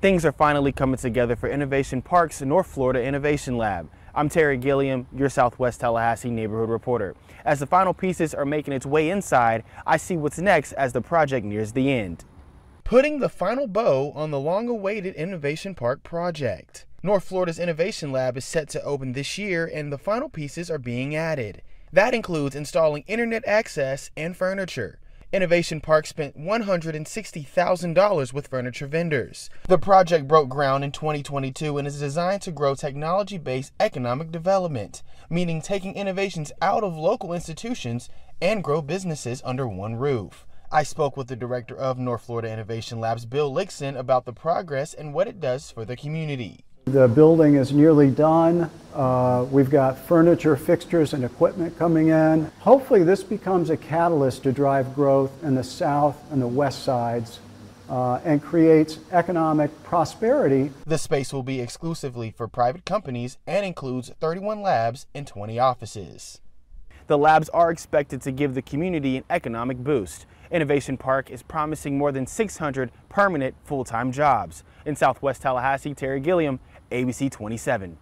Things are finally coming together for Innovation Park's North Florida Innovation Lab. I'm Terry Gilliam, your Southwest Tallahassee neighborhood reporter. As the final pieces are making its way inside, I see what's next as the project nears the end. Putting the final bow on the long-awaited Innovation Park project. North Florida's Innovation Lab is set to open this year and the final pieces are being added. That includes installing internet access and furniture. Innovation Park spent $160,000 with furniture vendors. The project broke ground in 2022 and is designed to grow technology based economic development, meaning taking innovations out of local institutions and grow businesses under one roof. I spoke with the director of North Florida Innovation Labs, Bill Lickson, about the progress and what it does for the community. The building is nearly done. Uh, we've got furniture, fixtures, and equipment coming in. Hopefully, this becomes a catalyst to drive growth in the south and the west sides uh, and creates economic prosperity. The space will be exclusively for private companies and includes 31 labs and 20 offices. The labs are expected to give the community an economic boost. Innovation Park is promising more than 600 permanent full-time jobs. In Southwest Tallahassee, Terry Gilliam, ABC 27.